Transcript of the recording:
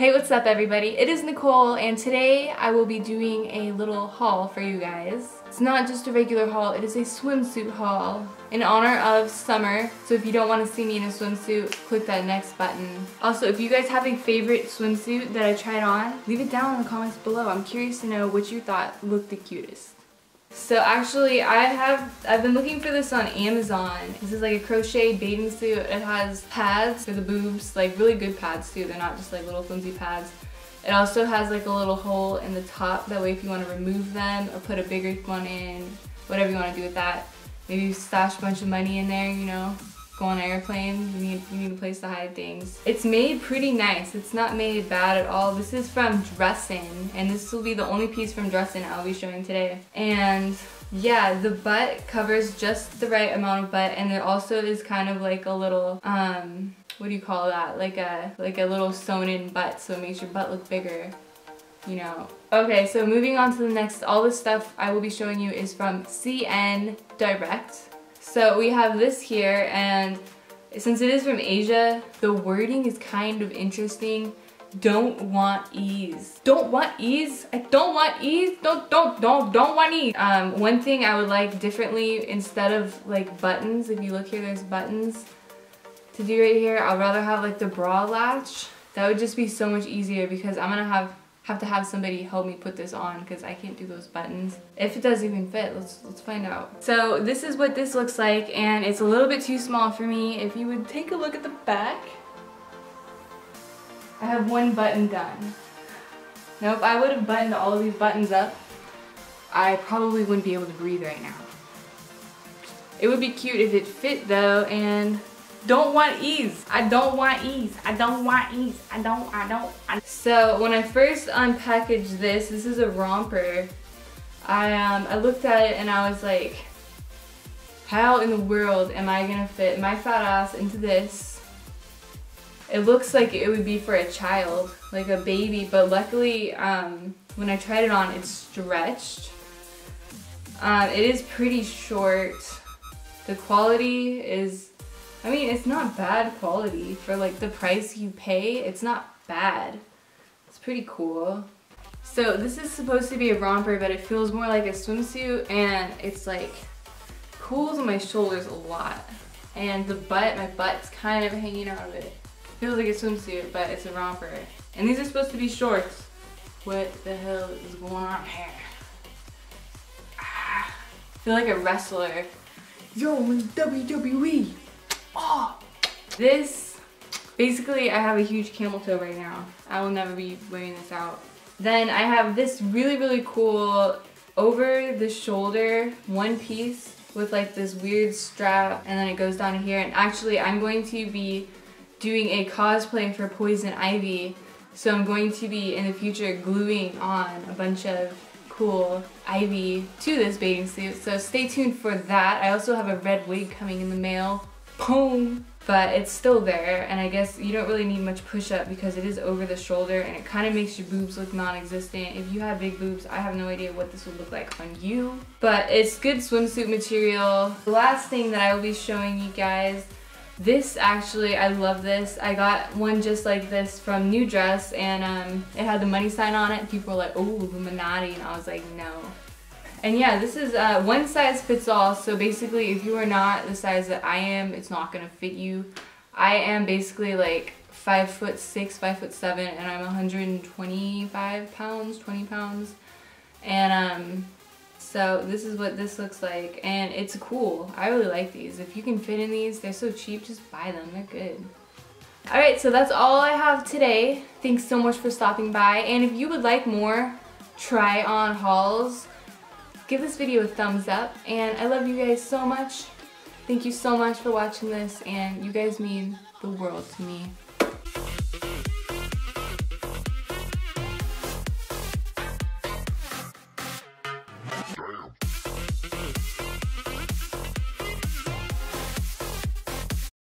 up everybody? It is Nicole and today I will be doing a little haul for you guys. It's not just a regular haul, it is a swimsuit haul in honor of summer. So if you don't want to see me in a swimsuit, click that next button. Also, if you guys have a favorite swimsuit that I tried on, leave it down in the comments below. I'm curious to know which you thought looked the cutest. So actually I have, I've been looking for this on Amazon. This is like a crochet bathing suit. It has pads for the boobs, like really good pads too. They're not just like little flimsy pads. It also has like a little hole in the top. That way if you want to remove them or put a bigger one in, whatever you want to do with that. Maybe stash a bunch of money in there, you know go on an airplane, you need, you need a place to hide things. It's made pretty nice. It's not made bad at all. This is from Dressin, and this will be the only piece from Dressin I'll be showing today. And yeah, the butt covers just the right amount of butt, and there also is kind of like a little, um, what do you call that? Like a, like a little sewn in butt, so it makes your butt look bigger you know. Okay, so moving on to the next, all the stuff I will be showing you is from CN Direct. So we have this here and since it is from Asia, the wording is kind of interesting. Don't want ease. Don't want ease? I don't want ease? Don't, don't, don't, don't want ease. Um, one thing I would like differently instead of like buttons, if you look here, there's buttons to do right here. I'd rather have like the bra latch. That would just be so much easier because I'm gonna have have to have somebody help me put this on because I can't do those buttons. If it does even fit, let's, let's find out. So this is what this looks like and it's a little bit too small for me. If you would take a look at the back, I have one button done. Now if I would have buttoned all of these buttons up, I probably wouldn't be able to breathe right now. It would be cute if it fit though and don't want ease. I don't want ease. I don't want ease. I don't, I don't. I... So when I first unpackaged this, this is a romper. I, um, I looked at it and I was like, how in the world am I gonna fit my fat ass into this? It looks like it would be for a child, like a baby, but luckily um, when I tried it on, it's stretched. Um, it is pretty short. The quality is I mean, it's not bad quality for like the price you pay. It's not bad. It's pretty cool. So this is supposed to be a romper, but it feels more like a swimsuit and it's like pulls on my shoulders a lot. And the butt, my butt's kind of hanging out of it. Feels like a swimsuit, but it's a romper. And these are supposed to be shorts. What the hell is going on here? Ah, feel like a wrestler. Yo, WWE. Oh! This, basically I have a huge camel toe right now. I will never be wearing this out. Then I have this really, really cool over the shoulder one piece with like this weird strap and then it goes down here. And actually I'm going to be doing a cosplay for Poison Ivy. So I'm going to be in the future gluing on a bunch of cool Ivy to this bathing suit. So stay tuned for that. I also have a red wig coming in the mail but it's still there and I guess you don't really need much push-up because it is over the shoulder and it kind of makes your boobs look non-existent. If you have big boobs, I have no idea what this would look like on you. But it's good swimsuit material. The last thing that I will be showing you guys, this actually, I love this. I got one just like this from New Dress and um, it had the money sign on it. People were like, oh, Illuminati, and I was like, no. And yeah, this is uh, one size fits all. So basically, if you are not the size that I am, it's not gonna fit you. I am basically like five foot six, five foot seven, and I'm 125 pounds, 20 pounds. And um, so this is what this looks like, and it's cool. I really like these. If you can fit in these, they're so cheap, just buy them. They're good. Alright, so that's all I have today. Thanks so much for stopping by. And if you would like more try on hauls, give this video a thumbs up and I love you guys so much. Thank you so much for watching this and you guys mean the world to me.